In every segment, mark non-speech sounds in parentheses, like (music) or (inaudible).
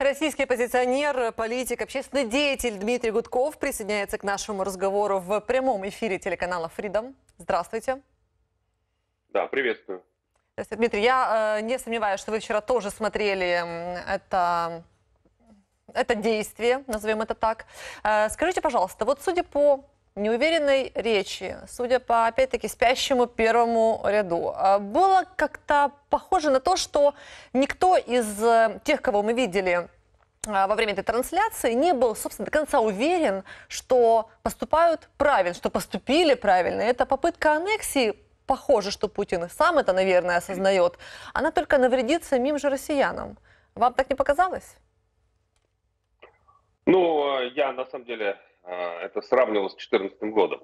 Российский оппозиционер, политик, общественный деятель Дмитрий Гудков присоединяется к нашему разговору в прямом эфире телеканала Freedom. Здравствуйте. Да, приветствую. Здравствуйте, Дмитрий. Я э, не сомневаюсь, что вы вчера тоже смотрели это, это действие, назовем это так. Э, скажите, пожалуйста, вот судя по неуверенной речи, судя по, опять-таки, спящему первому ряду, а, было как-то похоже на то, что никто из э, тех, кого мы видели а, во время этой трансляции, не был, собственно, до конца уверен, что поступают правильно, что поступили правильно. Это попытка аннексии, похоже, что Путин сам это, наверное, осознает, она только навредит самим же россиянам. Вам так не показалось? Ну, э, я на самом деле это сравнивалось с 2014 годом,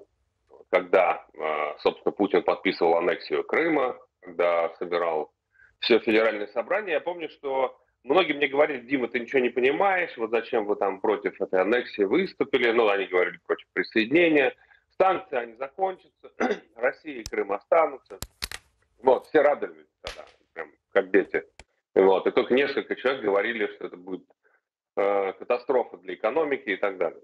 когда, а, собственно, Путин подписывал аннексию Крыма, когда собирал все федеральное собрание. Я помню, что многие мне говорили, Дима, ты ничего не понимаешь, вот зачем вы там против этой аннексии выступили. Ну, они говорили против присоединения. Санкции, они закончатся, (clears throat) Россия и Крым останутся. Вот, все радовались тогда, прям как дети. Вот, и только несколько человек говорили, что это будет э, катастрофа для экономики и так далее.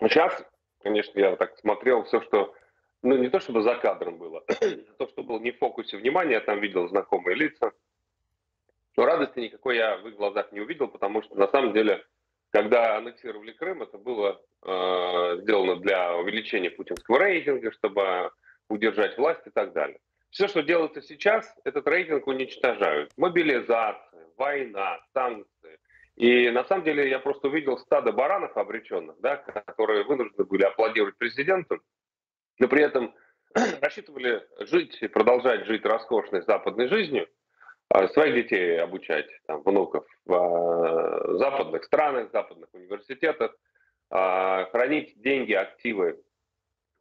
Сейчас, конечно, я так смотрел все, что, ну, не то чтобы за кадром было, (clears throat) а то, что было не в фокусе внимания, я там видел знакомые лица. Но радости никакой я в их глазах не увидел, потому что, на самом деле, когда аннексировали Крым, это было э, сделано для увеличения путинского рейтинга, чтобы удержать власть и так далее. Все, что делается сейчас, этот рейтинг уничтожают. Мобилизация, война, санкции, и на самом деле я просто увидел стадо баранов обреченных, да, которые вынуждены были аплодировать президенту, но при этом (clears throat) рассчитывали жить и продолжать жить роскошной западной жизнью, а своих детей обучать, там, внуков в а, западных странах, западных университетах, а, хранить деньги, активы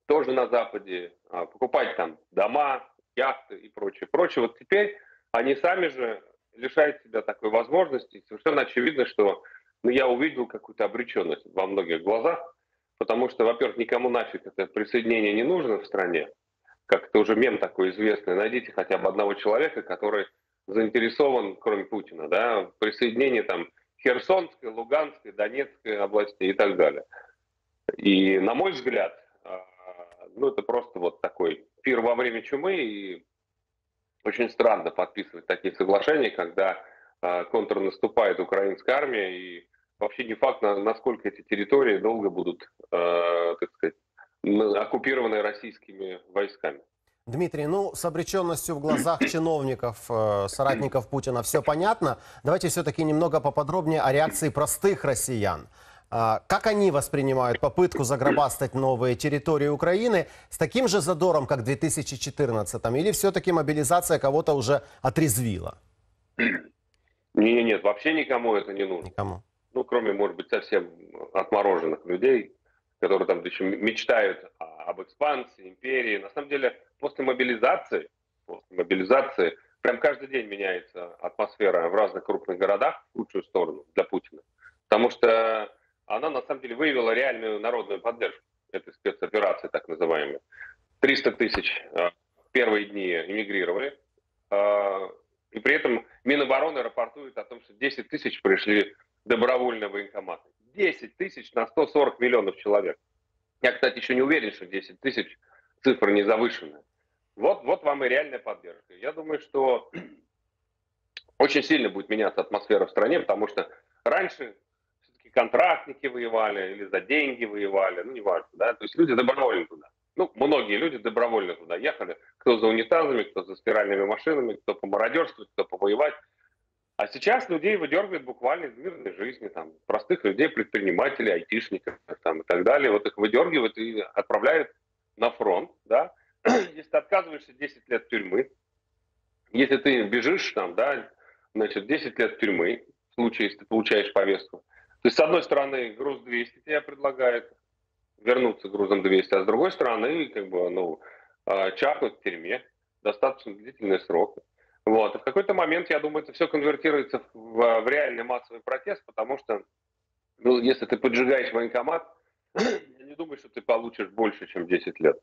тоже на Западе, покупать там дома, яхты и прочее, прочее. Вот теперь они сами же лишает себя такой возможности. Совершенно очевидно, что ну, я увидел какую-то обреченность во многих глазах, потому что, во-первых, никому нафиг это присоединение не нужно в стране. Как это уже мем такой известный. Найдите хотя бы одного человека, который заинтересован, кроме Путина, да, в присоединении там Херсонской, Луганской, Донецкой областей и так далее. И, на мой взгляд, а, ну, это просто вот такой пир во время чумы, и очень странно подписывать такие соглашения, когда э, контрнаступает украинская армия, и вообще не факт, на, насколько эти территории долго будут, э, так сказать, оккупированы российскими войсками. Дмитрий, ну, с обреченностью в глазах (coughs) чиновников, э, соратников Путина все понятно. Давайте все-таки немного поподробнее о реакции простых россиян. А, как они воспринимают попытку загробастать новые территории Украины с таким же задором, как в 2014 Или все-таки мобилизация кого-то уже отрезвила? Нет, нет, вообще никому это не нужно. Никому. Ну, кроме, может быть, совсем отмороженных людей, которые там еще мечтают об экспансии, империи. На самом деле, после мобилизации, после мобилизации, прям каждый день меняется атмосфера в разных крупных городах в лучшую сторону для Путина. Потому что она на самом деле выявила реальную народную поддержку этой спецоперации, так называемой. 300 тысяч э, первые дни эмигрировали, э, и при этом Минобороны рапортует о том, что 10 тысяч пришли добровольно в военкоматы. 10 тысяч на 140 миллионов человек. Я, кстати, еще не уверен, что 10 тысяч цифра не завышенная. Вот, вот вам и реальная поддержка. Я думаю, что (clears throat) очень сильно будет меняться атмосфера в стране, потому что раньше контрактники воевали или за деньги воевали, ну, неважно, да, то есть люди добровольно туда. Ну, многие люди добровольно туда ехали, кто за унитазами, кто за спиральными машинами, кто помародерствовать, кто повоевать. А сейчас людей выдергивают буквально из мирной жизни, там, простых людей, предпринимателей, айтишников там, и так далее. Вот их выдергивают и отправляют на фронт, да. (clears throat) Если ты отказываешься 10 лет тюрьмы, если ты бежишь там, да, значит, 10 лет тюрьмы, в случае, если ты получаешь повестку, то есть, с одной стороны, груз 200 тебе предлагает вернуться грузом 200, а с другой стороны, как бы, ну, а, чахнуть в тюрьме, достаточно длительный срок. Вот. И в какой-то момент, я думаю, это все конвертируется в, в реальный массовый протест, потому что, ну, если ты поджигаешь военкомат, (clears throat) не думаю, что ты получишь больше, чем 10 лет.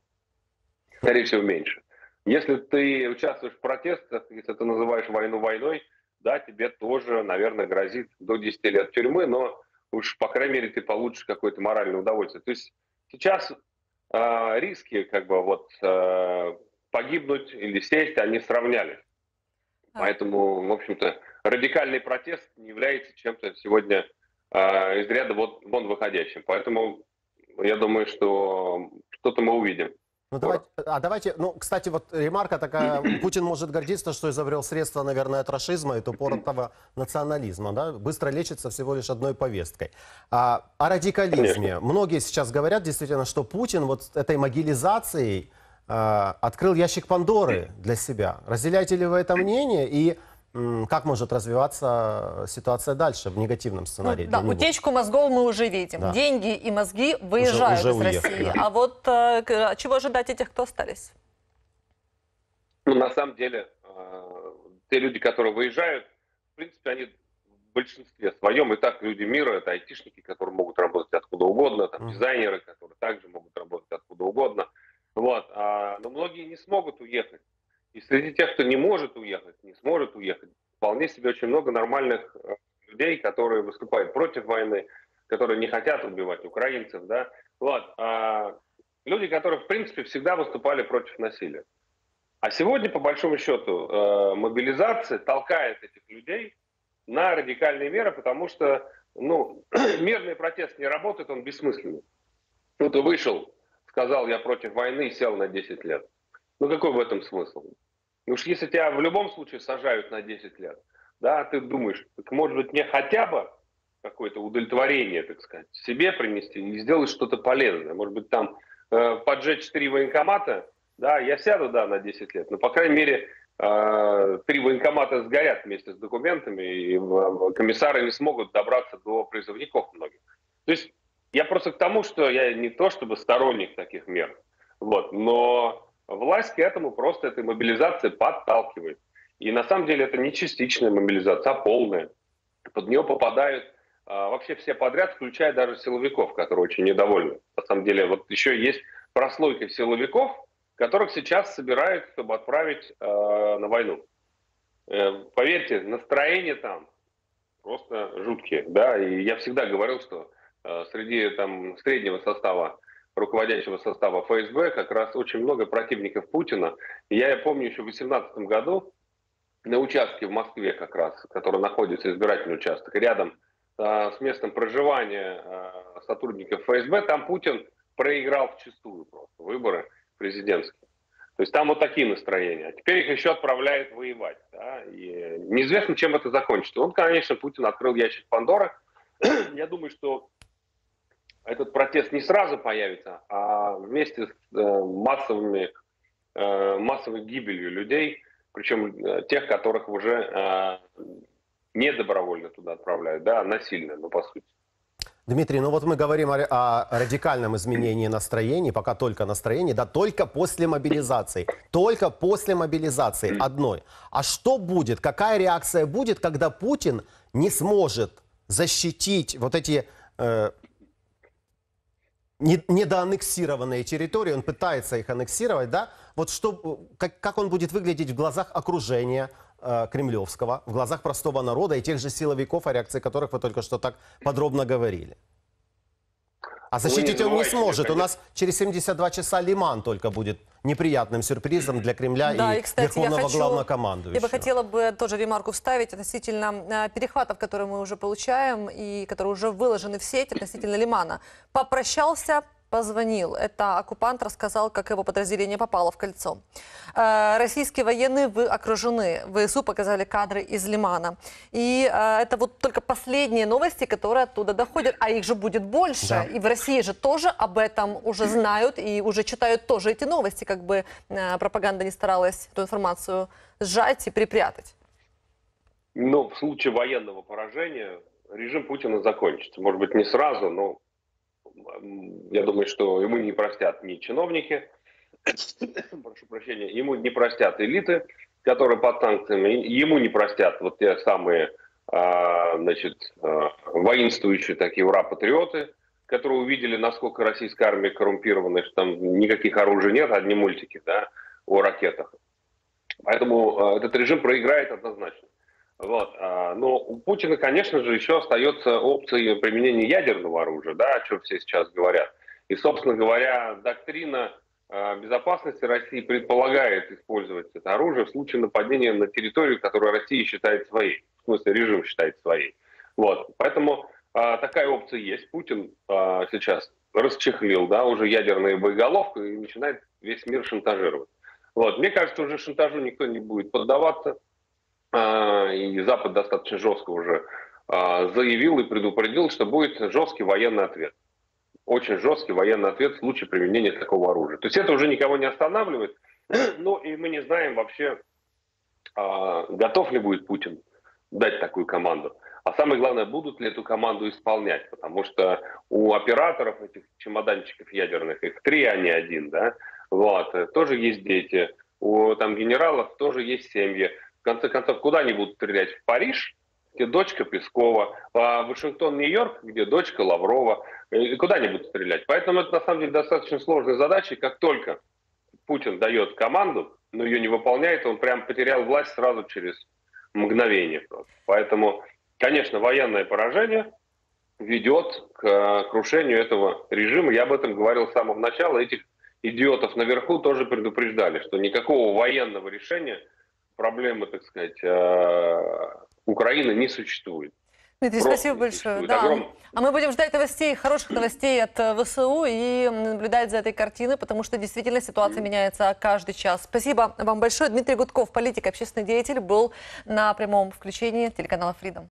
Скорее всего, меньше. Если ты участвуешь в протестах, если ты называешь войну войной, да, тебе тоже, наверное, грозит до 10 лет тюрьмы, но уж, по крайней мере, ты получишь какое-то моральное удовольствие. То есть сейчас э, риски, как бы, вот, э, погибнуть или сесть, они сравнялись. Поэтому, в общем-то, радикальный протест не является чем-то сегодня э, из ряда вот, вон выходящим. Поэтому я думаю, что что-то мы увидим. Ну, давайте, а давайте, ну, кстати, вот ремарка такая, (clears throat) Путин может гордиться, что изобрел средство, наверное, от расизма и тупоротого национализма, да, быстро лечится всего лишь одной повесткой. А, о радикализме. Конечно. Многие сейчас говорят действительно, что Путин вот этой могилизацией а, открыл ящик Пандоры (clears throat) для себя. Разделяете ли вы это мнение? И как может развиваться ситуация дальше в негативном сценарии? Ну, да, утечку мозгов мы уже видим. Да. Деньги и мозги выезжают уже, уже из уехали, России. Да. А вот э, чего ожидать этих, кто остались? Ну, на самом деле, э, те люди, которые выезжают, в принципе, они в большинстве своем и так люди мира, это айтишники, которые могут работать откуда угодно, там, mm. дизайнеры, которые также могут работать откуда угодно. Вот. А, но многие не смогут уехать и среди тех, кто не может уехать, не сможет уехать, вполне себе очень много нормальных э, людей, которые выступают против войны, которые не хотят убивать украинцев, да. Вот. А люди, которые, в принципе, всегда выступали против насилия. А сегодня, по большому счету, э, мобилизация толкает этих людей на радикальные меры, потому что ну, (clears throat) мирный протест не работает, он бессмысленный. Кто-то вышел, сказал, я против войны, сел на 10 лет. Ну какой в этом смысл? Ну уж если тебя в любом случае сажают на 10 лет, да, ты думаешь, так может быть мне хотя бы какое-то удовлетворение, так сказать, себе принести и сделать что-то полезное. Может быть там э, поджечь три военкомата, да, я сяду, да, на 10 лет, но по крайней мере э, три военкомата сгорят вместе с документами, и э, комиссары не смогут добраться до призывников многих. То есть я просто к тому, что я не то чтобы сторонник таких мер, вот, но власть к этому просто этой мобилизации подталкивает. И на самом деле это не частичная мобилизация, а полная. Под нее попадают а, вообще все подряд, включая даже силовиков, которые очень недовольны. На самом деле вот еще есть прослойка силовиков, которых сейчас собирают, чтобы отправить э, на войну. Э, поверьте, настроение там просто жуткие. Да? И я всегда говорил, что э, среди там, среднего состава руководящего состава ФСБ как раз очень много противников Путина. Я помню еще в 2018 году на участке в Москве как раз, который находится избирательный участок, рядом э, с местом проживания э, сотрудников ФСБ, там Путин проиграл в чистую просто выборы президентские. То есть там вот такие настроения. А теперь их еще отправляют воевать. Да? И неизвестно, чем это закончится. Он, конечно, Путин открыл ящик Пандоры. (clears throat) Я думаю, что этот протест не сразу появится, а вместе с э, массовыми, э, массовой гибелью людей, причем э, тех, которых уже не добровольно туда отправляют, да, а насильно, ну, по сути. Дмитрий, ну вот мы говорим о, о радикальном изменении настроений, пока только настроений, да, только после мобилизации. Только после мобилизации одной. А что будет, какая реакция будет, когда Путин не сможет защитить вот эти э, недоаннексированные территории, он пытается их аннексировать, да? Вот что, как, как он будет выглядеть в глазах окружения э, кремлевского, в глазах простого народа и тех же силовиков, о реакции которых вы только что так подробно говорили? А защитить он не сможет. У нас через 72 часа Лиман только будет неприятным сюрпризом для Кремля да, и, и кстати, Верховного я хочу, главнокомандующего. Я бы хотела бы тоже ремарку вставить относительно э, перехватов, которые мы уже получаем и которые уже выложены в сеть относительно Лимана. Попрощался позвонил. Это оккупант рассказал, как его подразделение попало в кольцо. Э, российские военные вы окружены. ВСУ показали кадры из Лимана. И э, это вот только последние новости, которые оттуда доходят. А их же будет больше. Да. И в России же тоже об этом уже знают и уже читают тоже эти новости, как бы э, пропаганда не старалась эту информацию сжать и припрятать. Ну, в случае военного поражения режим Путина закончится. Может быть, не сразу, но я думаю, что ему не простят ни чиновники, (coughs) прошу прощения, ему не простят элиты, которые под санкциями, ему не простят вот те самые, а, значит, а, воинствующие такие ура-патриоты, которые увидели, насколько российская армия коррумпирована, что там никаких оружий нет, одни мультики, да, о ракетах. Поэтому а, этот режим проиграет однозначно. Вот. а, Но у Путина, конечно же, еще остается опция применения ядерного оружия, да, о чем все сейчас говорят. И, собственно говоря, доктрина а, безопасности России предполагает использовать это оружие в случае нападения на территорию, которую Россия считает своей. В смысле, режим считает своей. Вот. Поэтому а, такая опция есть. Путин сейчас расчехлил, да, уже ядерную боеголовку и начинает весь мир шантажировать. Вот. Мне кажется, уже шантажу никто не будет поддаваться. А, и Запад достаточно жестко уже а, заявил и предупредил, что будет жесткий военный ответ. Очень жесткий военный ответ в случае применения такого оружия. То есть это уже никого не останавливает. (clears throat) Ну и мы не знаем вообще, а, готов ли будет Путин дать такую команду. А самое главное, будут ли эту команду исполнять, потому что у операторов этих чемоданчиков ядерных, их три, а не один, да, вот, тоже есть дети, у там генералов тоже есть семьи. Конце концов, куда они будут стрелять? В Париж, где дочка Пескова, а в Вашингтон, Нью-Йорк, где дочка Лаврова. И куда они будут стрелять? Поэтому это на самом деле достаточно сложная задача. И как только Путин дает команду, но ее не выполняет, он прям потерял власть сразу через мгновение. Поэтому, конечно, военное поражение ведет к э, крушению этого режима. Я об этом говорил с самого начала. Этих идиотов наверху тоже предупреждали, что никакого военного решения проблемы, так сказать, э, Украины не существует. Дмитрий, Просто спасибо большое. Да. Огром- А мы будем ждать новостей, хороших новостей от э, ВСУ и наблюдать за этой картиной, потому что действительно ситуация меняется каждый час. Спасибо вам большое. Дмитрий Гудков, политик, общественный деятель, был на прямом включении телеканала Freedom.